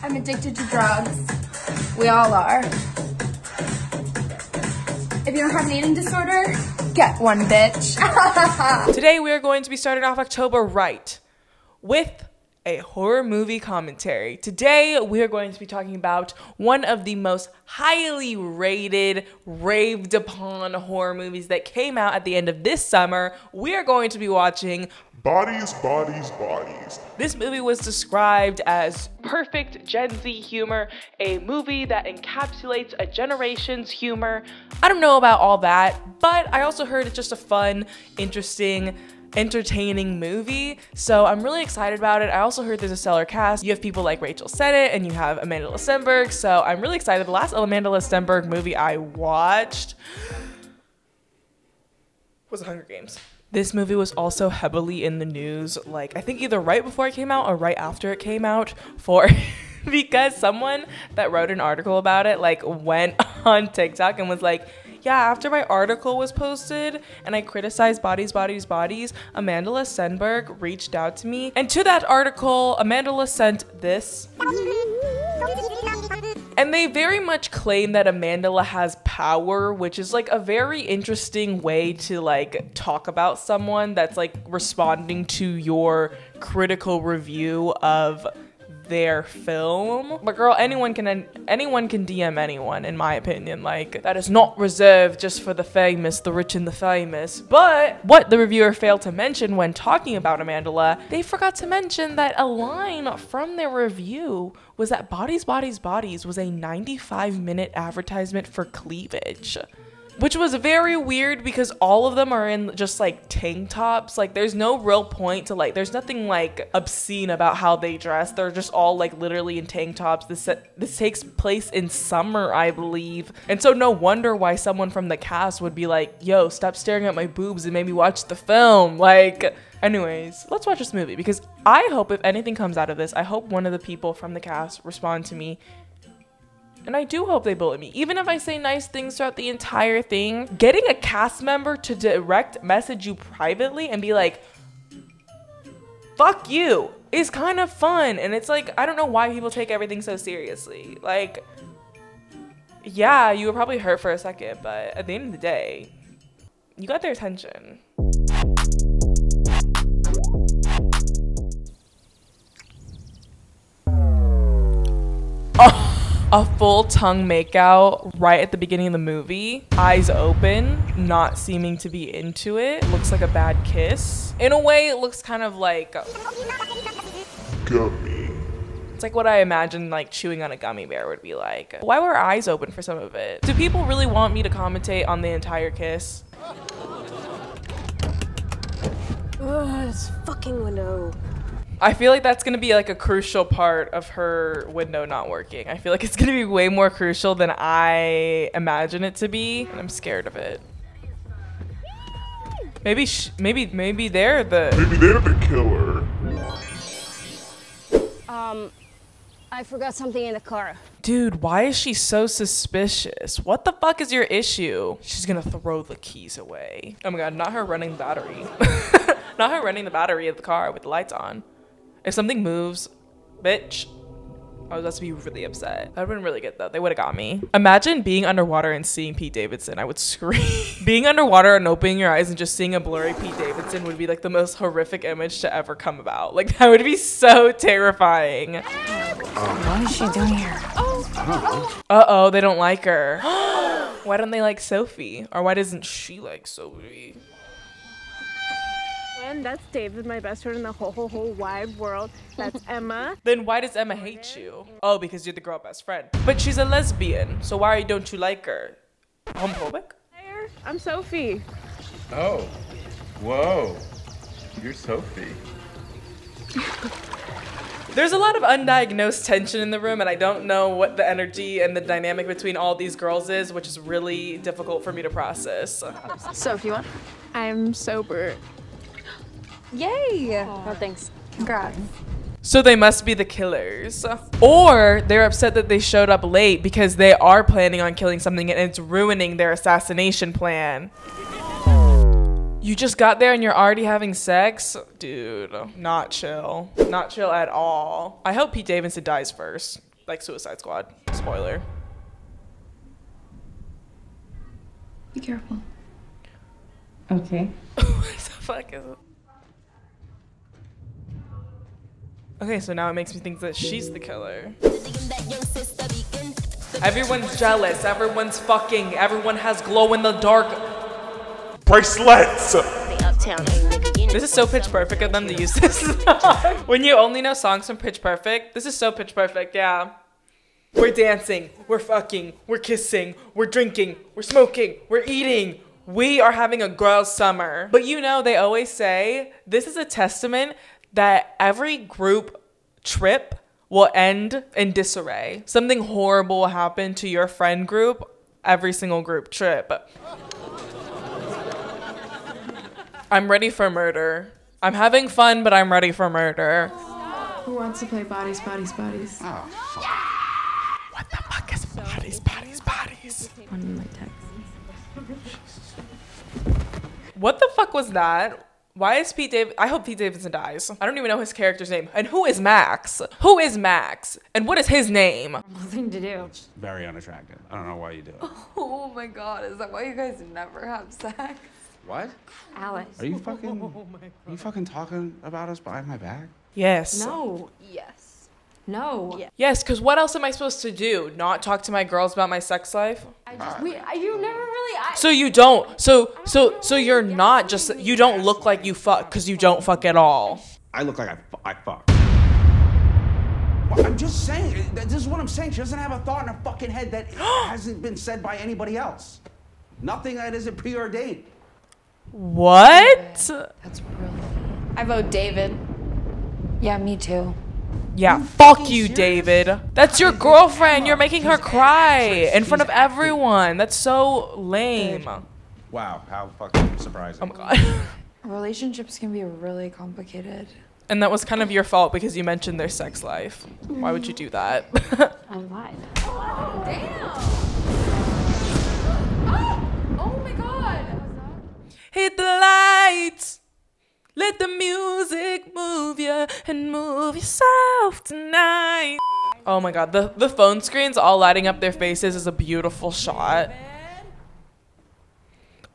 I'm addicted to drugs. We all are. If you don't have an eating disorder, get one, bitch. Today we are going to be starting off October right with a horror movie commentary. Today we are going to be talking about one of the most highly rated, raved upon horror movies that came out at the end of this summer. We are going to be watching Bodies, bodies, bodies. This movie was described as perfect Gen Z humor, a movie that encapsulates a generation's humor. I don't know about all that, but I also heard it's just a fun, interesting, entertaining movie. So I'm really excited about it. I also heard there's a stellar cast. You have people like Rachel Sennott and you have Amandla Stenberg. So I'm really excited. The last Amandla Stenberg movie I watched was Hunger Games. This movie was also heavily in the news, like I think either right before it came out or right after it came out for because someone that wrote an article about it like went on TikTok and was like, yeah, after my article was posted and I criticized Bodies, Bodies, Bodies, Amandla Stenberg reached out to me. And to that article, Amanda sent this. And they very much claim that Amanda has power, which is like a very interesting way to like talk about someone that's like responding to your critical review of their film. But girl, anyone can anyone can DM anyone in my opinion. Like that is not reserved just for the famous, the rich and the famous. But what the reviewer failed to mention when talking about Amandala, they forgot to mention that a line from their review was that Bodies Bodies Bodies was a 95 minute advertisement for cleavage which was very weird because all of them are in just like tank tops. Like there's no real point to like there's nothing like obscene about how they dress. They're just all like literally in tank tops. This this takes place in summer, I believe. And so no wonder why someone from the cast would be like, "Yo, stop staring at my boobs and maybe watch the film." Like Anyways, let's watch this movie because I hope if anything comes out of this, I hope one of the people from the cast respond to me and I do hope they bully me. Even if I say nice things throughout the entire thing, getting a cast member to direct message you privately and be like, fuck you is kind of fun. And it's like, I don't know why people take everything so seriously. Like, yeah, you were probably hurt for a second, but at the end of the day, you got their attention. A full tongue makeout right at the beginning of the movie. Eyes open, not seeming to be into it. Looks like a bad kiss. In a way, it looks kind of like gummy. It's like what I imagine like chewing on a gummy bear would be like. Why were eyes open for some of it? Do people really want me to commentate on the entire kiss? Ugh, this fucking window. I feel like that's gonna be like a crucial part of her window not working. I feel like it's gonna be way more crucial than I imagine it to be, and I'm scared of it. Maybe, maybe, maybe they're the. Maybe they're the killer. Um, I forgot something in the car. Dude, why is she so suspicious? What the fuck is your issue? She's gonna throw the keys away. Oh my god, not her running the battery. not her running the battery of the car with the lights on. If something moves, bitch, I was about to be really upset. That would have been really good though. They would have got me. Imagine being underwater and seeing Pete Davidson. I would scream. being underwater and opening your eyes and just seeing a blurry Pete Davidson would be like the most horrific image to ever come about. Like that would be so terrifying. what is she doing here? Uh oh, they don't like her. why don't they like Sophie? Or why doesn't she like Sophie? And that's David, my best friend in the whole, whole, whole wide world. That's Emma. then why does Emma hate you? Oh, because you're the girl best friend. But she's a lesbian, so why don't you like her? Homophobic? I'm Sophie. Oh, whoa. You're Sophie. There's a lot of undiagnosed tension in the room, and I don't know what the energy and the dynamic between all these girls is, which is really difficult for me to process. Sophie, what? I'm sober. Yay! Oh, thanks. Congrats. So they must be the killers. Or they're upset that they showed up late because they are planning on killing something and it's ruining their assassination plan. You just got there and you're already having sex? Dude, not chill. Not chill at all. I hope Pete Davidson dies first. like Suicide Squad. Spoiler. Be careful. Okay. what the fuck is it? Okay, so now it makes me think that she's the killer. Everyone's jealous. Everyone's fucking. Everyone has glow in the dark. Bracelets! This is so pitch perfect of them to use this song. when you only know songs from Pitch Perfect, this is so pitch perfect, yeah. We're dancing, we're fucking, we're kissing, we're drinking, we're smoking, we're eating. We are having a girl's summer. But you know, they always say this is a testament that every group trip will end in disarray. Something horrible will happen to your friend group every single group trip. I'm ready for murder. I'm having fun, but I'm ready for murder. Who wants to play bodies, bodies, bodies? Oh. fuck! What the fuck is bodies, bodies, bodies? On my text. What the fuck was that? Why is Pete Dav? I hope Pete Davidson dies. I don't even know his character's name. And who is Max? Who is Max? And what is his name? Nothing to do. Very unattractive. I don't know why you do it. Oh my god, is that why you guys never have sex? What? Alice. Are you fucking? Oh Are you fucking talking about us behind my back? Yes. No. Yes. No. Yes, because what else am I supposed to do? Not talk to my girls about my sex life? I just we I, you never really I, So you don't. So so so you're not just. You don't look like you fuck because you don't fuck at all. I look like I, I fuck. I'm just saying. uh, This is what I'm saying. She doesn't have a thought in her fucking head that hasn't been said by anybody else. Nothing that isn't preordained. What? That's really. I vote David. Yeah, me too. Yeah, fuck you, David. That's your girlfriend. You're making her cry in front of everyone. That's so lame. Wow, how fucking surprising. Oh my god. Relationships can be really complicated. And that was kind of your fault because you mentioned their sex life. Why would you do that? I lied. Oh, oh my god! Hit the lights. Let the music move you and move yourself tonight. Oh my god, the, the phone screens all lighting up their faces is a beautiful shot.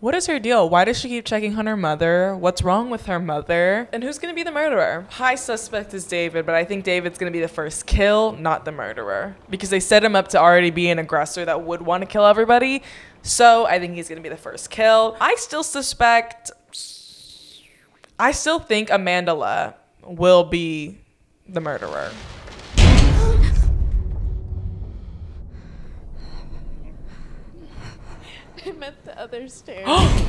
What is her deal? Why does she keep checking on her mother? What's wrong with her mother? And who's gonna be the murderer? High suspect is David, but I think David's gonna be the first kill, not the murderer. Because they set him up to already be an aggressor that would want to kill everybody. So I think he's gonna be the first kill. I still suspect. I still think Amandala will be the murderer. I meant the other stairs.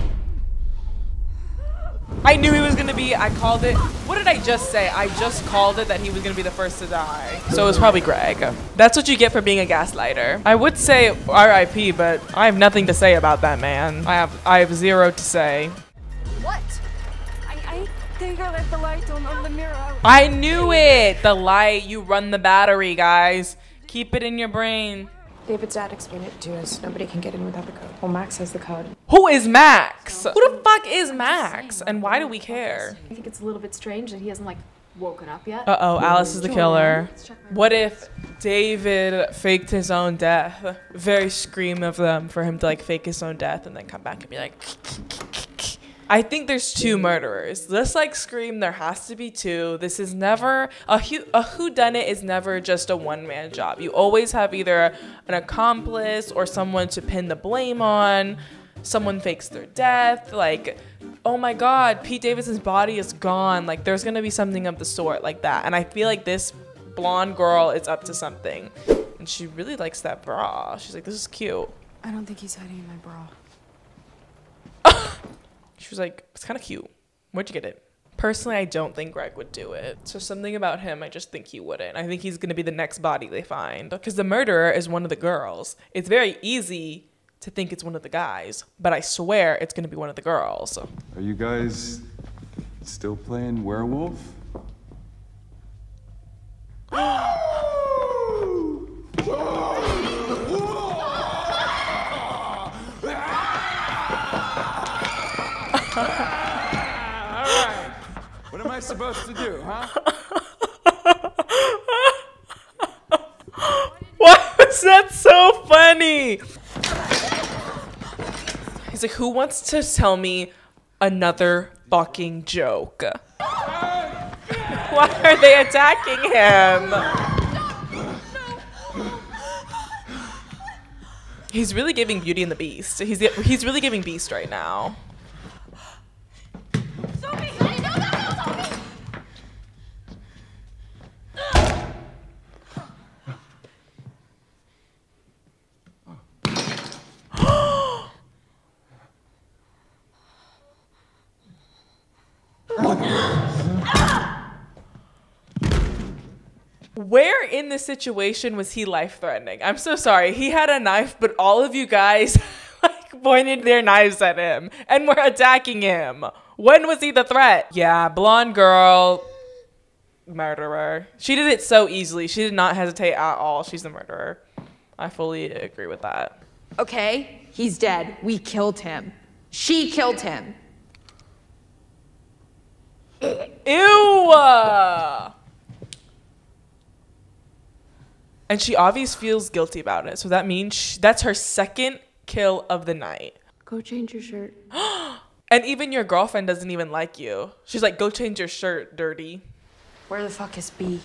I knew he was gonna be. I called it. What did I just say? I just called it that he was gonna be the first to die. So it was probably Greg. That's what you get for being a gaslighter. I would say R.I.P., but I have nothing to say about that man. I have I have zero to say. What? I, I think I left the light on on the mirror. I knew it. The light. You run the battery, guys. Keep it in your brain. David's dad explained it to us. Nobody can get in without the code. Well, Max has the code. Who is Max? Who the fuck is Max? And why do we care? I think it's a little bit strange that he hasn't like woken up yet. Uh oh, Alice is the killer. What if David faked his own death? Very scream of them for him to like fake his own death and then come back and be like. I think there's two murderers. Just like Scream, there has to be two. This is never a hu- a who done it is never just a one man job. You always have either an accomplice or someone to pin the blame on. Someone fakes their death. Like, oh my God, Pete Davidson's body is gone. Like, there's gonna be something of the sort like that. And I feel like this blonde girl is up to something, and she really likes that bra. She's like, this is cute. I don't think he's hiding in my bra. She was like, it's kind of cute. Where'd you get it? Personally, I don't think Greg would do it. So something about him, I just think he wouldn't. I think he's gonna be the next body they find. Because the murderer is one of the girls. It's very easy to think it's one of the guys, but I swear it's gonna be one of the girls. Are you guys still playing werewolf? I supposed to do, huh? Why was that so funny? He's like, who wants to tell me another fucking joke? Why are they attacking him? He's really giving Beauty and the Beast. He's he's really giving Beast right now. Where in this situation was he life threatening? I'm so sorry. He had a knife, but all of you guys like pointed their knives at him and were attacking him. When was he the threat? Yeah, blonde girl, murderer. She did it so easily. She did not hesitate at all. She's the murderer. I fully agree with that. Okay, he's dead. We killed him. She killed him. Ew! And she obviously feels guilty about it. So that means sh that's her second kill of the night. Go change your shirt. and even your girlfriend doesn't even like you. She's like, go change your shirt, dirty. Where the fuck is B?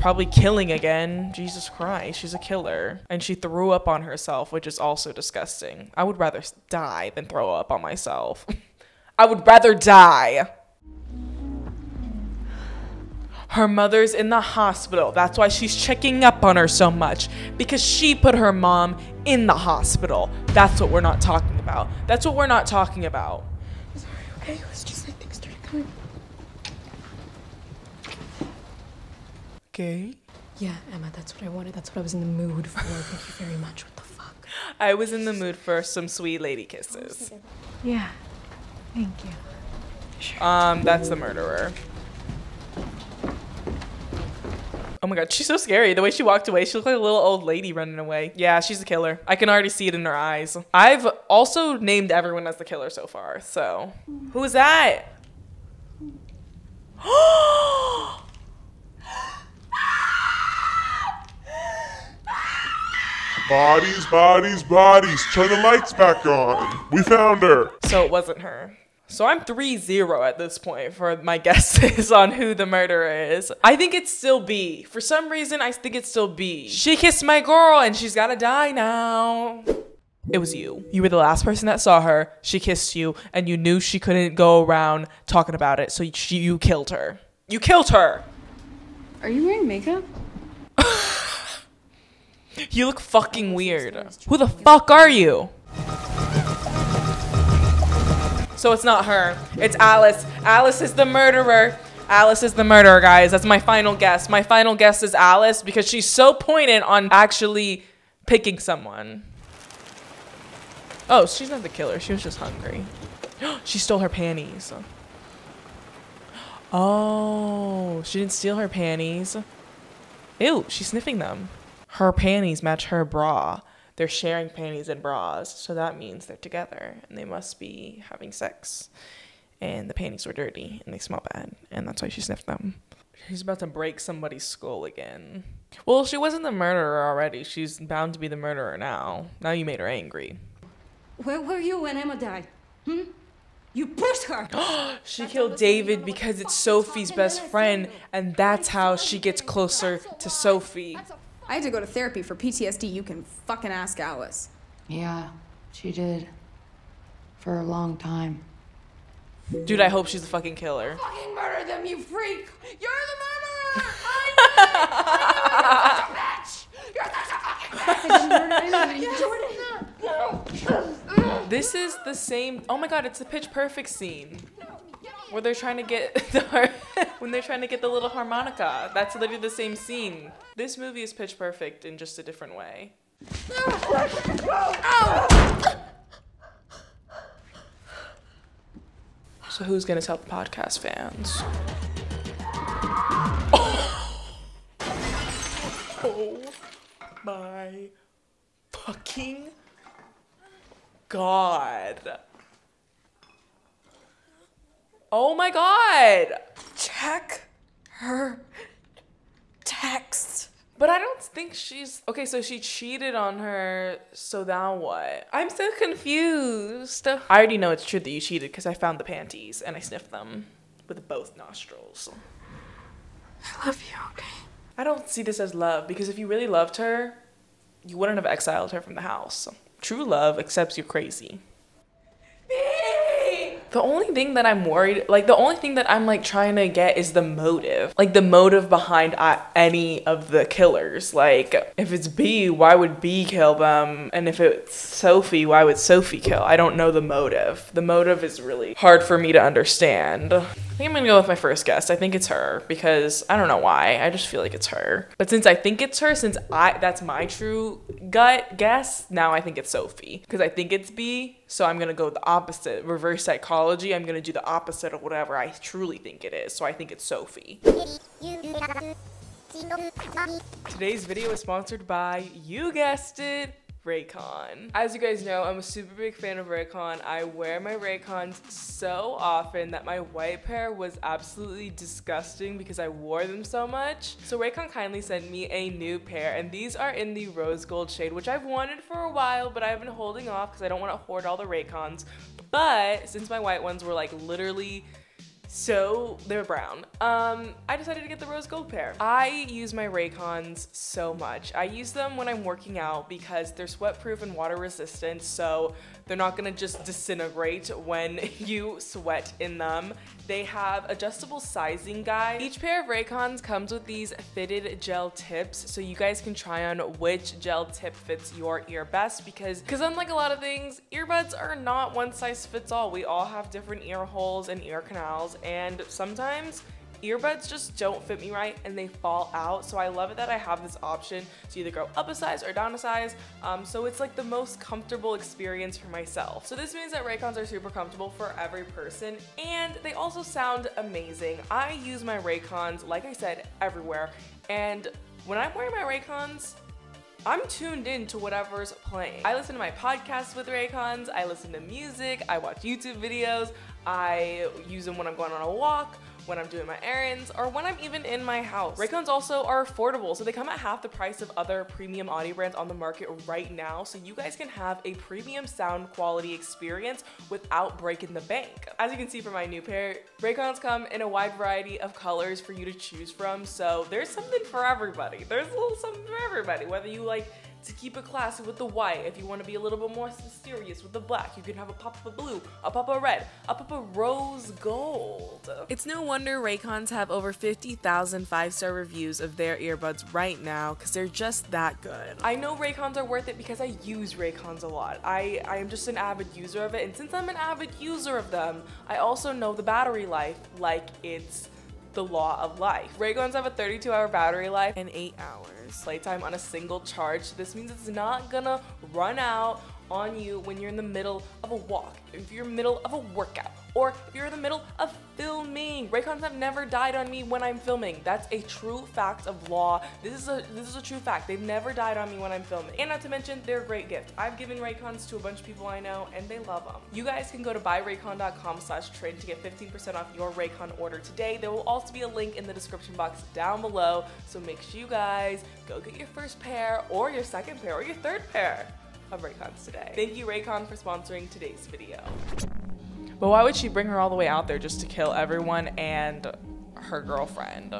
Probably killing again. Jesus Christ, she's a killer. And she threw up on herself, which is also disgusting. I would rather die than throw up on myself. I would rather die. Her mother's in the hospital. That's why she's checking up on her so much. Because she put her mom in the hospital. That's what we're not talking about. That's what we're not talking about. Sorry, okay? It was just like things started coming. Okay. Yeah, Emma, that's what I wanted. That's what I was in the mood for. Thank you very much. What the fuck? I was in the mood for some sweet lady kisses. Yeah. Thank you. Sure. Um, that's the murderer. Oh my god, she's so scary. The way she walked away, she looked like a little old lady running away. Yeah, she's a killer. I can already see it in her eyes. I've also named everyone as the killer so far, so. Who is that? Bodies, bodies, bodies. Turn the lights back on. We found her. So it wasn't her. So I'm 3 0 at this point for my guesses on who the murderer is. I think it's still B. For some reason, I think it's still B. She kissed my girl and she's gotta die now. It was you. You were the last person that saw her. She kissed you, and you knew she couldn't go around talking about it, so she, you killed her. You killed her. Are you wearing makeup? You look fucking weird. Who the fuck are you? So it's not her. It's Alice. Alice is the murderer. Alice is the murderer, guys. That's my final guess. My final guess is Alice because she's so pointed on actually picking someone. Oh, she's not the killer. She was just hungry. she stole her panties. Oh, she didn't steal her panties. Ew, she's sniffing them. Her panties match her bra. They're sharing panties and bras, so that means they're together and they must be having sex. And the panties were dirty and they smell bad, and that's why she sniffed them. She's about to break somebody's skull again. Well, she wasn't the murderer already. She's bound to be the murderer now. Now you made her angry. Where were you when Emma died? Hmm? You pushed her. she killed David because it's Sophie's best friend, and that's how she gets closer to Sophie. I had to go to therapy for PTSD. You can fucking ask Alice. Yeah, she did. For a long time. Dude, I hope she's a fucking killer. Fucking murder them, you freak! You're the murderer! I'm the bitch! You're the murderer. This is the same. Oh my god, it's the Pitch Perfect scene where they're trying to get the when they're trying to get the little harmonica. That's literally the same scene. This movie is Pitch Perfect in just a different way. So who's gonna tell the podcast fans? Oh my fucking god. Oh my god. Check her text. But I don't think she's okay. So she cheated on her. So now what? I'm so confused. I already know it's true that you cheated because I found the panties and I sniffed them with both nostrils. I love you, okay? I don't see this as love because if you really loved her, you wouldn't have exiled her from the house. True love accepts you're crazy. The only thing that I'm worried, like the only thing that I'm like trying to get is the motive. Like the motive behind uh, any of the killers. Like if it's B, why would B kill them? And if it's Sophie, why would Sophie kill? I don't know the motive. The motive is really hard for me to understand. I think I'm gonna go with my first guess. I think it's her because I don't know why. I just feel like it's her. But since I think it's her, since I that's my true gut guess, now I think it's Sophie because I think it's B. So I'm gonna go the opposite, reverse psychology. I'm gonna do the opposite of whatever I truly think it is. So I think it's Sophie. Today's video is sponsored by, you guessed it, Raycon. As you guys know, I'm a super big fan of Raycon. I wear my Raycons so often that my white pair was absolutely disgusting because I wore them so much. So Raycon kindly sent me a new pair and these are in the rose gold shade, which I've wanted for a while, but I've been holding off because I don't want to hoard all the Raycons. But since my white ones were like literally so they're brown. Um, I decided to get the rose gold pair. I use my Raycons so much. I use them when I'm working out because they're sweat proof and water resistant, so they're not gonna just disintegrate when you sweat in them. They have adjustable sizing guide. Each pair of Raycons comes with these fitted gel tips, so you guys can try on which gel tip fits your ear best because, because unlike a lot of things, earbuds are not one size fits all. We all have different ear holes and ear canals, and sometimes earbuds just don't fit me right and they fall out. So I love it that I have this option to either go up a size or down a size. Um, so it's like the most comfortable experience for myself. So this means that Raycons are super comfortable for every person and they also sound amazing. I use my Raycons, like I said, everywhere. And when I'm wearing my Raycons, I'm tuned in to whatever's playing. I listen to my podcasts with Raycons, I listen to music, I watch YouTube videos, I use them when I'm going on a walk, when I'm doing my errands, or when I'm even in my house. Raycons also are affordable, so they come at half the price of other premium audio brands on the market right now, so you guys can have a premium sound quality experience without breaking the bank. As you can see from my new pair, Raycons come in a wide variety of colors for you to choose from, so there's something for everybody. There's a little something for everybody, whether you like to keep it classy with the white. If you want to be a little bit more mysterious with the black, you can have a pop of blue, a pop of red, a pop of rose gold. It's no wonder Raycons have over 50,000 five-star reviews of their earbuds right now because they're just that good. I know Raycons are worth it because I use Raycons a lot. I, I am just an avid user of it and since I'm an avid user of them, I also know the battery life like it's the law of life. Raycons have a 32 hour battery life and 8 hours playtime on a single charge. This means it's not gonna run out on you when you're in the middle of a walk, if you're in the middle of a workout, or if you're in the middle of filming. Raycons have never died on me when I'm filming. That's a true fact of law. This is a this is a true fact. They've never died on me when I'm filming. And not to mention, they're a great gift. I've given Raycons to a bunch of people I know and they love them. You guys can go to buyraycon.com slash trin to get 15% off your Raycon order today. There will also be a link in the description box down below. So make sure you guys go get your first pair or your second pair or your third pair of Raycons today. Thank you Raycon for sponsoring today's video. But why would she bring her all the way out there just to kill everyone and her girlfriend?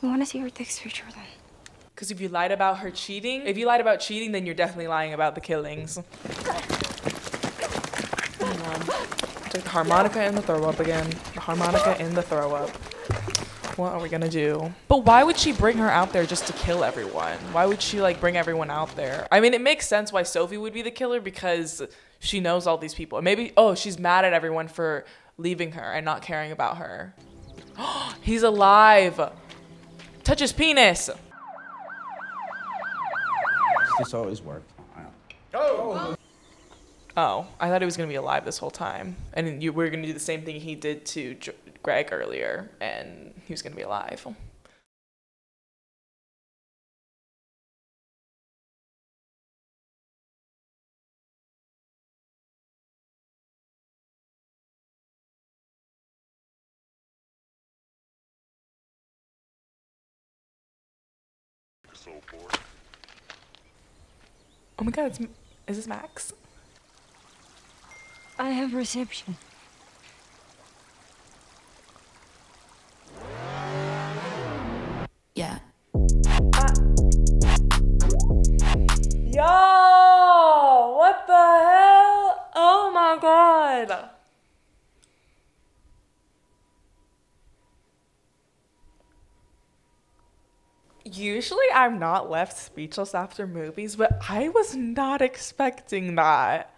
You want to see her thick future then? Because if you lied about her cheating, if you lied about cheating, then you're definitely lying about the killings. Take the harmonica and the throw up again. The harmonica and the throw up. What are we gonna do? But why would she bring her out there just to kill everyone? Why would she like bring everyone out there? I mean, it makes sense why Sophie would be the killer because she knows all these people. Maybe, oh, she's mad at everyone for leaving her and not caring about her. He's alive. Touch his penis. This always worked. Oh. Oh, I thought he was gonna be alive this whole time, and you we were gonna do the same thing he did to J Greg earlier, and he was gonna be alive. Oh my god, is this Max? I have reception. God. Usually I'm not left speechless after movies, but I was not expecting that.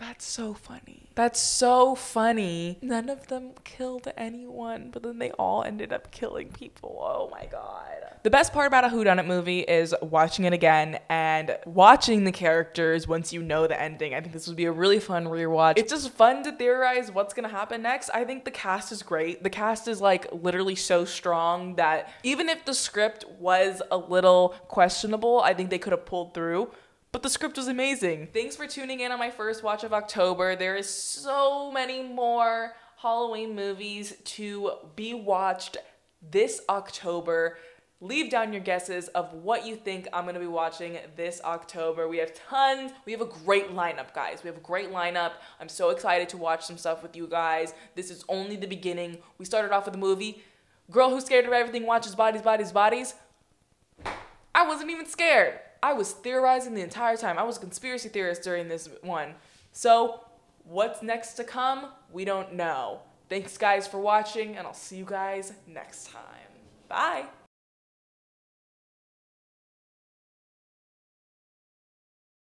That's so funny. That's so funny. None of them killed anyone, but then they all ended up killing people. Oh my god. The best part about a whodunit movie is watching it again and watching the characters once you know the ending. I think this would be a really fun rewatch. It's just fun to theorize what's gonna happen next. I think the cast is great. The cast is like literally so strong that even if the script was a little questionable, I think they could have pulled through. But the script was amazing. Thanks for tuning in on my first watch of October. There is so many more Halloween movies to be watched this October. Leave down your guesses of what you think I'm gonna be watching this October. We have tons, we have a great lineup, guys. We have a great lineup. I'm so excited to watch some stuff with you guys. This is only the beginning. We started off with a movie Girl Who's Scared of Everything Watches Bodies, Bodies, Bodies. I wasn't even scared. I was theorizing the entire time. I was a conspiracy theorist during this one. So, what's next to come? We don't know. Thanks, guys, for watching, and I'll see you guys next time. Bye.